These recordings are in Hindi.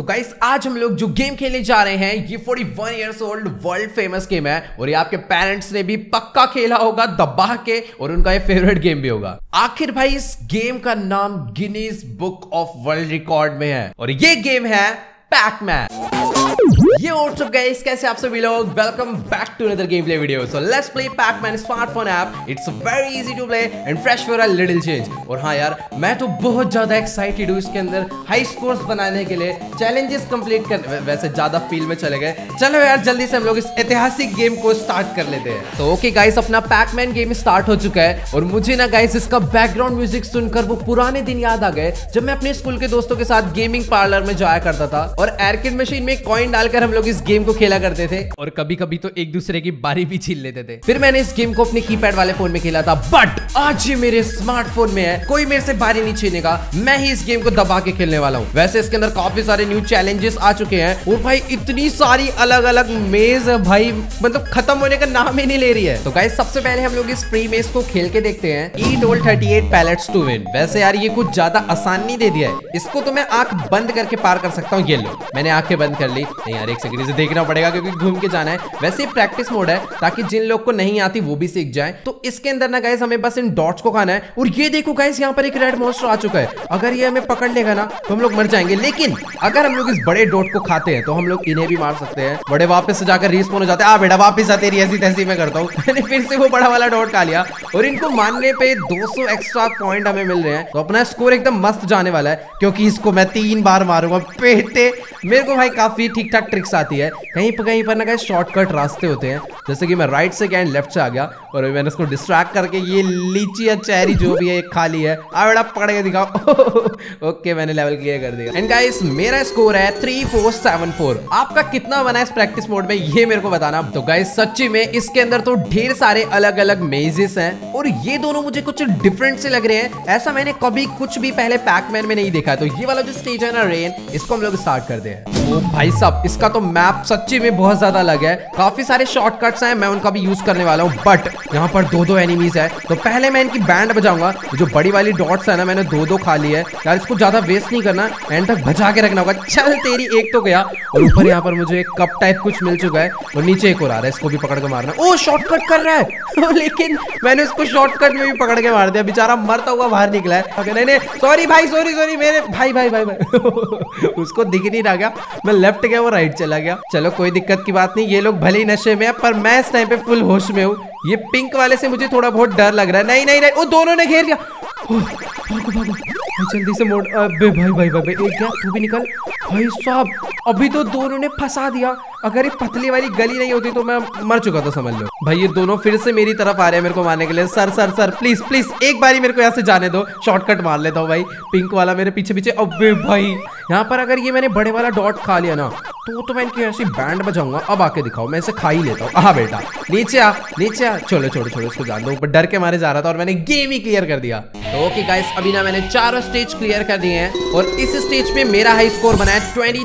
तो गाइस आज हम लोग जो गेम खेलने जा रहे हैं, ये 41 years old world famous game है और ये आपके पेरेंट्स ने भी पक्का खेला होगा, दबा के और उनका ये फेवरेट गेम भी होगा। आखिर भाई, इस गेम का नाम Guinness book of world record में है और ये गेम है पैकमैन ये व्हाट्स अप गाइस कैसे आप सभी लोग? Welcome back to another game play video so let's play Pacman smartphone app it's very easy to play and fresh for a little change और हाँ यार, मैं तो बहुत ज़्यादा एक्साइटेड हूँ इसके अंदर हाई स्कोर्स बनाने के लिए चैलेंजेस कंप्लीट कर वैसे ज़्यादा फ़ील्ड में चले गए। चलो यार, जल्दी से हम लोग इस ऐतिहासिक गेम को स्टार्ट कर लेते हैं। तो ओके गाइस अपना पैकमैन गेम स्टार्ट हो चुका है। और मुझे ना गाइस इसका बैकग्राउंड म्यूज़िक सुनकर वो पुराने दिन याद आ गए, जब मैं अपने स्कूल के दोस्तों के साथ गेमिंग पार्लर में जाया करता था। और एयरकिन मशीन में कॉइन डालकर हम लोग इस गेम को खेला करते थे। और कभी कभी तो एक दूसरे की बारी भी छीन लेते थे। फिर मैंने इस गेम को अपने कीपैड वाले फ़ोन में खेला था। बट आज ये मेरे स्मार्टफ़ोन में है। कोई मेरे से बारी नहीं छीनेगा। मैं ही इस गेम को दबा के खेलने वाला हूँ। वैसे इसके अंदर काफ़ी सारे न्यू चैलेंजेस आ चुके हैं। और भाई इतनी सारी अलग अलग मेज भाई। मतलब खत्म होने का नाम ही नहीं ले रही है। तो गाइस सबसे पहले हम लोग इस फ्री मेज को खेल के देखते हैं। ई डोल thirty eight pellets to win वैसे यार ये कुछ ज़्यादा आसान नहीं दे दिया है। इसको तो मैं आँख बंद करके पार कर सकता हूँ। ये लो। मैंने आँखें बंद कर ली। नहीं यार, एक सेकंड से देखना पड़ेगा क्योंकि घूम के जाना है। वैसे प्रैक्टिस मोड है, ताकि जिन लोग को नहीं आती, वो भी सीख जाए। तो इसके अंदर ना गाइस हमें बस इन डॉट्स को खाना है। और ये देखो गाइस यहाँ पर एक रेड मॉन्स्टर आ चुका है। अगर ये हमें पकड़ लेगा ना तो हम लोग मर जाएँगे। लेकिन अगर हम लोग इस बड़े डॉट को खाते हैं तो हम लोग इन्हें भी मार सकते हैं। बड़े वापस से जाकर रिस्पॉन हो जाते हैं। आ बेटा, वापस आ तेरी ऐसी तैसी मैं करता हूँ। मैंने फिर से वो बड़ा वाला डॉट खा लिया। और इनको मानने पे 200 एक्स्ट्रा पॉइंट हमें मिल रहे हैं। तो अपना स्कोर एकदम मस्त जाने वाला है, क्योंकि इसको मैं तीन बार मारूँगा। पेटे मेरे को भाई काफ़ी ठीक ठाक ट्रिक्स आती है। कहीं पर कहीं पर ना कहीं शॉर्टकट रास्ते होते हैं। जैसे कि मैं राइट से गया लेफ़्ट से आ गया और मैंने उसको डिस्ट्रैक्ट करके ये लीची या चेरी जो भी है खा ली है। आ बेटा पकड़ के दिखाओ। ओके मैंने लेवल क्लियर कर दिया। एंड गाइस मेरा स्कोर है थ्री फोर सेवन फोर आपका कितना बना है इस प्रैक्टिस मोड में, ये मेरे को बताना। तो गाइस सच्ची में इसके अंदर तो ढेर सारे अलग अलग मेजेस हैं और ये दोनों मुझे कुछ डिफरेंट से लग रहे हैं। ऐसा मैंने कभी कुछ भी पहले पैकमैन में नहीं देखा। तो ये वाला जो स्टेज है ना रेन इसको हम लोग स्टार्ट करते हैं ओ भाई साहब, इसका तो मैप सच्ची में बहुत ज़्यादा अलग है। काफ़ी सारे शॉर्टकट्स हैं, मैं उनका भी यूज़ करने वाला हूँ बट यहाँ पर दो दो एनिमीज है। तो पहले मैं इनकी बैंड बजाऊँगा जो बड़ी वाली डॉट्स है ना, मैंने दो दो खा ली है। यार, इसको ज़्यादा वेस्ट नहीं करना एंड तक बचा के रखना होगा। चल तेरी एक तो गया, और ऊपर यहाँ पर मुझे एक कप टाइप कुछ मिल चुका है, और नीचे एक और आ रहा है, इसको भी पकड़ के मारना। ओ शॉर्टकट कर रहा है। लेकिन मैंने उसको शॉर्टकट में भी पकड़ के मार दिया, बेचारा मरता हुआ, बाहर निकला है। नहीं नहीं सॉरी भाई सॉरी सॉरी मेरे भाई भाई भाई भाई। उसको दिख नहीं रहा गया मैं लेफ़्ट गया, वो राइट चला गया। चलो, कोई दिक्कत की बात नहीं, ये लोग भले ही नशे में है, पर मैं इस टाइम पे फुल होश में हूँ। ये पिंक वाले से मुझे थोड़ा बहुत डर लग रहा है। नहीं नहीं नहीं, वो दोनों ने घेर लिया। जल्दी से मोड़, अबे, भाई भाई भाई एक क्या तू भी निकल। भाई साहब, अभी तो दोनों ने फंसा दिया। अगर ये पतली वाली गली नहीं होती तो मैं मर चुका था, समझ लो। भाई, ये दोनों फिर से मेरी तरफ़ आ रहे हैं मेरे को मारने के लिए। Sir sir sir please please एक बारी मेरे को यहाँ से जाने दो। शॉर्टकट मार लेता हूँ भाई। पिंक वाला मेरे पीछे पीछे। अबे भाई, यहाँ पर अगर ये मैंने बड़े वाला डॉट खा लिया ना तो तो मैं इनकी ऐसी बैंड बजाऊँगा। अब आके दिखाओ, मैं इसे खा ही लेता हूँ। हाँ बेटा, नीचे आ नीचे आ। चलो छोड़ो छोड़ो इसको जान दो। डर के मारे जा रहा था और मैंने गेम ही क्लियर कर दिया। तो ओके गाइस अभी ना मैंने चारों स्टेज क्लियर कर दिए हैं और इस स्टेज पे मेरा हाई स्कोर बना है ट्वेंटी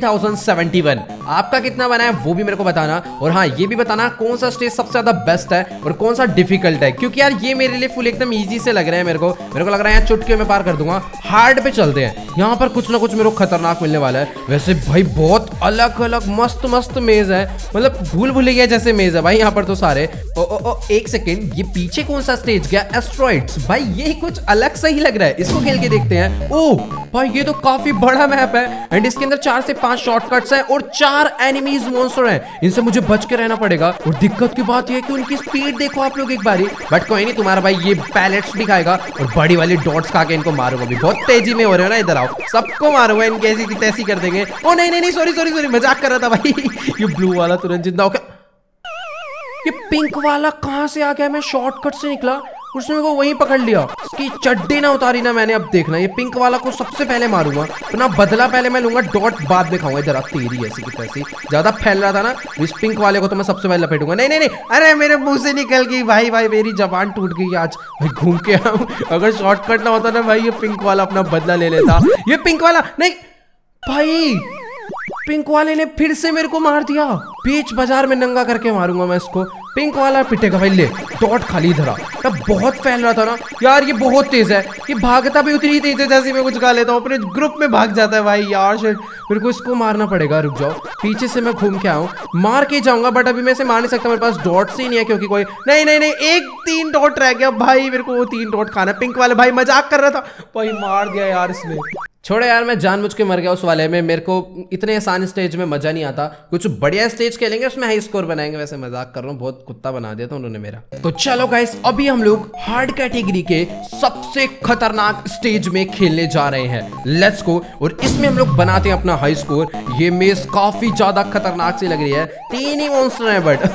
आपका कितना बना है? वो भी मेरे को बताना और हाँ ये भी बताना कौन सा स्टेज सबसे ज़्यादा बेस्ट है और कौन सा डिफ़िकल्ट है। क्योंकि यार ये मेरे लिए फुल एकदम इजी से लग रहे हैं मेरे को। मेरे को लग रहा है चुटके में पार कर दूँगा। हार्ड पे चलते हैं। यहाँ पर कुछ ना कुछ मेरे को खतरनाक मिलने वाला है। वैसे भाई बहुत अलग अलग मस्त मस्त मेज है। मतलब भूल भूल गया जैसे मेज है भाई यहाँ पर तो सारे। ओ, ओ, ओ, एक सेकेंड ये पीछे कौन सा स्टेज गया? एस्ट्रॉइड्स भाई ये कुछ अलग सा ही लग रहा है। इसको खेल के देखते हैं। ओ भाई ये तो काफ़ी बड़ा मैप है। एंड इसके अंदर चार से पाँच शॉर्टकट्स हैं और चार एनिमीज मॉन्स्टर हैं। इनसे मुझे बच के रहना पड़ेगा। और दिक्कत की बात ये है कि उनकी स्पीड देखो आप लोग एक बारी। बट कोई नहीं, तुम्हारा भाई ये पैलेट्स भी खाएगा और बड़ी वाली डॉट्स खा के इनको मारूँगा भी बहुत तेज़ी में हो रहे हो ना इधर आओ। सबको मारूँगा इनकी ऐसी की तैसी कर देंगे। ओ, नहीं नहीं नहीं सॉरी सॉरी सॉरी मज़ाक कर रहा था भाई। ये ब्लू वाला तुरंत ज़िंदा हो गया ये पिंक वाला कहाँ से आ गया? मैं शॉर्टकट से निकला। उसने को वहीं पकड़ लिया। उसकी चड्डी ना उतारी ना मैंने, अब देखना। ये पिंक वाला को सबसे पहले मारूँगा तो ना बदला पहले मैं लूँगा, डॉट बाद में खाऊँगा। इधर तेरी ऐसी की तैसी। ज़्यादा फैल रहा था ना इस पिंक वाले को तो मैं सबसे पहले लपेटूँगा। नहीं नहीं नहीं, अरे मेरे मुँह से निकल गई। भाई भाई, मेरी जबान टूट गई आज। भाई, घूम के आऊँ। अगर शॉर्टकट ना होता ना भाई, ये पिंक वाला अपना बदला ले लेता। ये पिंक वाला, नहीं, भाई, पिंक वाले ने फिर से मेरे को मार दिया। बीच बाज़ार में नंगा करके मारूँगा मैं इसको। पिंक वाला पिटेगा भाई ले, डॉट खाली धरा। तब बहुत फैल रहा था ना। यार, ये बहुत तेज है। ये भागता भी उतनी तेज है जैसे मैं कुछ खा लेता हूँ। अपने ग्रुप में भाग जाता है भाई, यार शेट मेरे को इसको मारना पड़ेगा, रुक जाओ। पीछे से मैं घूम के आऊँ। मार के जाऊँगा बट अभी मैं इसे मार नहीं सकता। मेरे पास डॉट से ही नहीं है क्योंकि कोई नहीं नहीं नहीं, एक तीन डॉट रह गया। भाई, मेरे को वो तीन डॉट खाना पिंक वाले भाई मज़ाक कर रहा था। भाई, मार दिया यार इसने। छोड़ो यार, मैं जानबूझ के मर गया उस वाले में, मेरे को इतने आसान स्टेज में मज़ा नहीं आता। कुछ बढ़िया स्टेज खेलेंगे, उसमें हाई स्कोर बनाएँगे। वैसे मज़ाक कर रहा हूँ, बहुत कुत्ता बना दिया था उन्होंने मेरा। तो चलो गाइस अभी हम लोग हार्ड कैटेगरी के सबसे खतरनाक स्टेज में खेलने जा रहे हैं। लेट्स गो और इसमें हम लोग बनाते हैं अपना हाई स्कोर ये मेज काफ़ी ज़्यादा खतरनाक सी लग रही है। तीन ही मॉन्स्टर है बट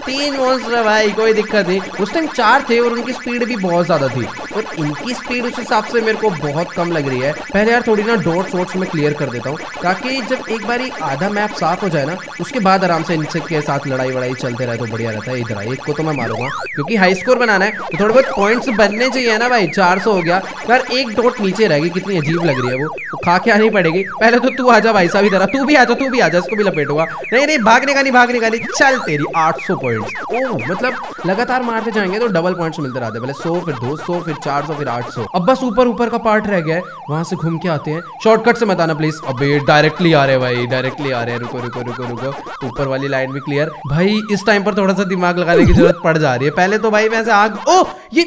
तीन मॉन्स्टर भाई, कोई दिक्कत नहीं। उस टाइम चार थे और उनकी स्पीड भी बहुत ज़्यादा थी। और इनकी स्पीड उस हिसाब से मेरे को बहुत कम लग रही है। पहले यार थोड़ी ना डॉट वोट्स में क्लियर कर देता हूँ, ताकि जब एक बार आधा मैप साफ़ हो जाए ना, उसके बाद आराम से इनसे के साथ लड़ाई वड़ाई चलते रहे तो बढ़िया रहता है। इधर एक को तो मैं मारूँगा, क्योंकि हाई स्कोर बनाना है तो थोड़े बहुत पॉइंट्स बनने चाहिए ना भाई, चार हो गया। यार एक डॉट नीचे रहेगी, कितनी अजीब लग रही है वो तो खा के आनी पड़ेगी। पहले तो तू आजा भाई साहब, इधर तू भी आजा तू भी आजा इसको भी लपेटूँगा। नहीं नहीं, भागने का नहीं, भागने का नहीं, चल तेरी आठ सौ पॉइंट ओ मतलब लगातार मारते जाएँगे तो डबल पॉइंट्स मिलते रहते पहले सौ, फिर दो, सौ, फिर चार सौ, फिर आठ सौ। अब बस ऊपर ऊपर का पार्ट रह गया है। वहाँ से घूम के आते हैं। शॉर्टकट से मत आना प्लीज़ अबे डायरेक्टली आ रहे भाई डायरेक्टली आ रहे हैं। रुको रुको रुको रुको। ऊपर वाली लाइन भी क्लियर भाई, इस टाइम पर थोड़ा सा दिमाग लगाने की ज़रूरत पड़ जा रही है। पहले तो भाई, वैसे आग ओ, ये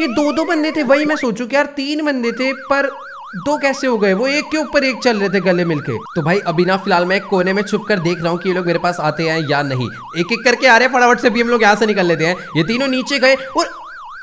ये दो दो बंदे थे। वही मैं सोचू कि यार, तीन बंदे थे, पर दो कैसे हो गए? वो एक के ऊपर एक चल रहे थे गले मिलके। तो भाई, अभी ना, फ़िलहाल मैं कोने में छुप कर देख रहा हूँ कि ये लोग मेरे पास आते हैं या नहीं। एक एक करके आ रहे हैं। फटाफट से भी हम लोग यहाँ से निकल लेते हैं। ये तीनों नीचे गए और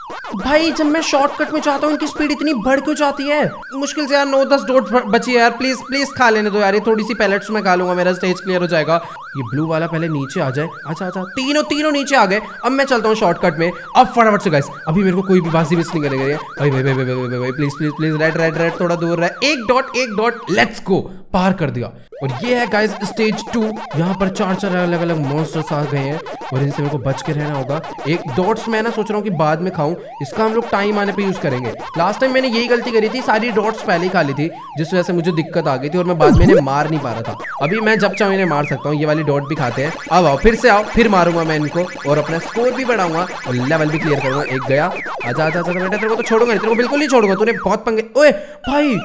भाई जब मैं शॉर्टकट में चाहता हूँ इनकी स्पीड इतनी बढ़ क्यों जाती है मुश्किल से यार नौ दस डोट बची है यार प्लीज़ प्लीज़ खा लेने दो यार ये थोड़ी सी पैलेट्स में खा लूँगा मेरा स्टेज क्लियर हो जाएगा ये ब्लू वाला पहले नीचे आ जाए अच्छा अच्छा तीनों तीनों नीचे आ गए अब मैं चलता हूँ शॉर्टकट में अब फटाफट से गैस अभी मेरे को कोई भी बाजी मिस नहीं करेगा भाई भाई भाई भाई भाई भाई please please please red red red थोड़ा दूर रहे एक डॉट एक डॉट लेट्स गो पार कर दिया। और ये है गाइस स्टेज टू यहाँ पर चार चार अलग अलग मॉन्स्टर्स आ गए हैं। और इनसे मेरे को बच के रहना होगा। एक डॉट्स मैं ना सोच रहा हूँ कि बाद में खाऊं। इसका हम लोग टाइम आने पे यूज़ करेंगे। लास्ट टाइम मैंने यही गलती करी थी, सारी डॉट्स पहले ही खा ली थी, जिस वजह से मुझे दिक्कत आ गई थी और मैं बाद में इन्हें मार नहीं पा रहा था। अभी मैं जब चाहूँ इन्हें मार सकता हूँ। ये वाली डॉट भी खाते हैं। अब आओ, फिर से आओ, फिर मारूँगा मैं इनको। और अपना स्कोर भी बढ़ाऊँगा और लेवल भी क्लियर करूँगा। एक गया। आजा आजा आजा बेटा, तेरे को तो छोड़ूँगा तेरे को बिल्कुल नहीं छोड़ूँगा। तूने बहुत पंगे ओए, भाई!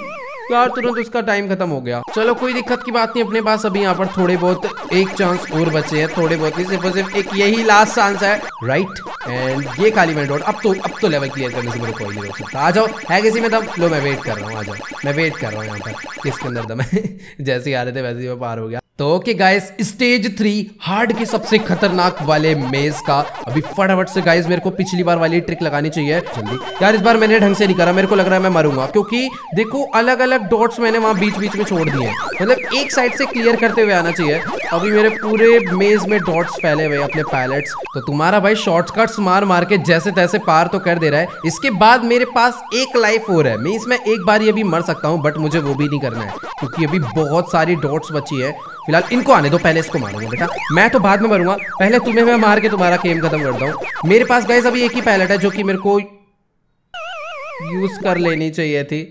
यार, तुरंत उसका टाइम खत्म हो गया। चलो, कोई दिक्कत की बात नहीं, अपने पास अभी यहाँ पर थोड़े बहुत, एक चांस और बचे हैं, थोड़े बहुत ही, सिर्फ़ सिर्फ़ एक यही लास्ट चांस है। राइट एंड ये खाली मैं डॉट अब तो अब तो लेवल क्लियर करने से मेरे कोई नहीं रोक सकता। आ जाओ, है किसी में तब लो, मैं वेट कर रहा हूँ, आ जाओ। मैं वेट कर रहा हूँ यहाँ पर। किसके अंदर दम मैं जैसे ही आ रहे थे, वैसे ही मैं पार हो गया। तो okay guys stage three hard के सबसे खतरनाक वाले मेज का। अभी फटाफट से गाइस मेरे को पिछली बार वाली ट्रिक लगानी चाहिए। जल्दी। यार, इस बार मैंने ढंग से नहीं करा, मेरे को लग रहा है मैं मरूँगा, क्योंकि देखो अलग अलग डॉट्स मैंने वहाँ बीच बीच में छोड़ दिए मतलब एक साइड से क्लियर करते हुए आना चाहिए। अभी मेरे पूरे मेज में डॉट्स फैले हुए अपने पैलेट्स तो तुम्हारा भाई शॉर्टकट्स मार मार के जैसे तैसे पार तो कर दे रहा है। इसके बाद मेरे पास एक लाइफ और है। मैं इसमें एक बार ये भी मर सकता हूँ बट मुझे वो भी नहीं करना है, क्योंकि अभी बहुत सारी डॉट्स बची है। फ़िलहाल इनको आने दो, पहले इसको मारूँगा बेटा। मैं तो बाद में मरूँगा। पहले तुम्हें मैं मार के तुम्हारा गेम खत्म करता हूँ। मेरे पास गैस अभी एक ही पैलेट है, जो कि मेरे को यूज़ कर लेनी चाहिए थी।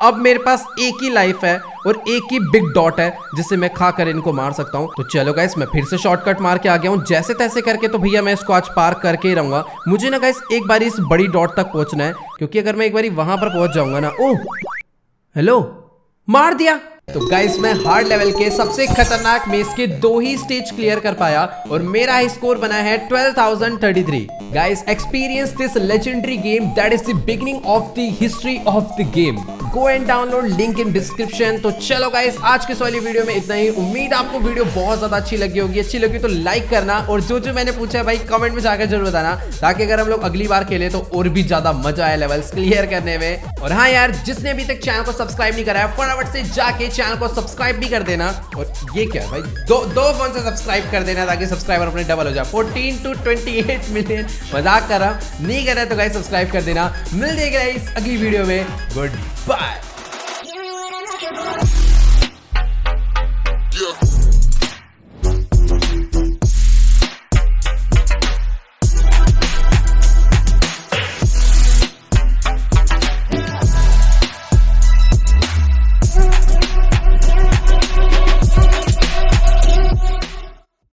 अब मेरे पास एक ही लाइफ है और एक ही बिग डॉट है जिसे मैं खा कर इनको मार सकता हूँ। तो चलो गाइस मैं फिर से शॉर्टकट मार के आ गया हूँ जैसे तैसे करके तो भैया मैं इसको आज पार करके ही रहूँगा। मुझे ना गाइस एक बार इस बड़ी डॉट तक पहुँचना है क्योंकि अगर मैं एक बार वहाँ पर पहुँच जाऊँगा ना ओह! हेलो मार दिया! तो गाइस मैं हार्ड लेवल के सबसे खतरनाक मेज के दो ही स्टेज क्लियर कर पाया और मेरा स्कोर बना है 12,033 guys experience this legendary game that is the beginning of the history of the game go and download link in description तो चलो गाइस आज के वाली वीडियो में इतना ही। उम्मीद आपको वीडियो बहुत ज़्यादा अच्छी लगी होगी। अच्छी लगी तो लाइक करना और जो जो मैंने पूछा है भाई कमेंट में जाकर ज़रूर बताना। ताकि अगर हम लोग अगली बार खेले तो और भी ज़्यादा मज़ा आए लेवल्स क्लियर करने में। और हाँ यार, जिसने अभी तक चैनल को सब्सक्राइब नहीं करा है, फटाफट से जाके चैनल को सब्सक्राइब भी कर देना। और ये क्या भाई? दो दो फ़ोन से सब्सक्राइब कर देना ताकि सब्सक्राइबर अपने डबल हो जाए। Fourteen to twenty eight million मज़ाक कर रहा नहीं कर रहा तो गाइस सब्सक्राइब कर देना। मिल जाएगा इस अगली वीडियो में। Good bye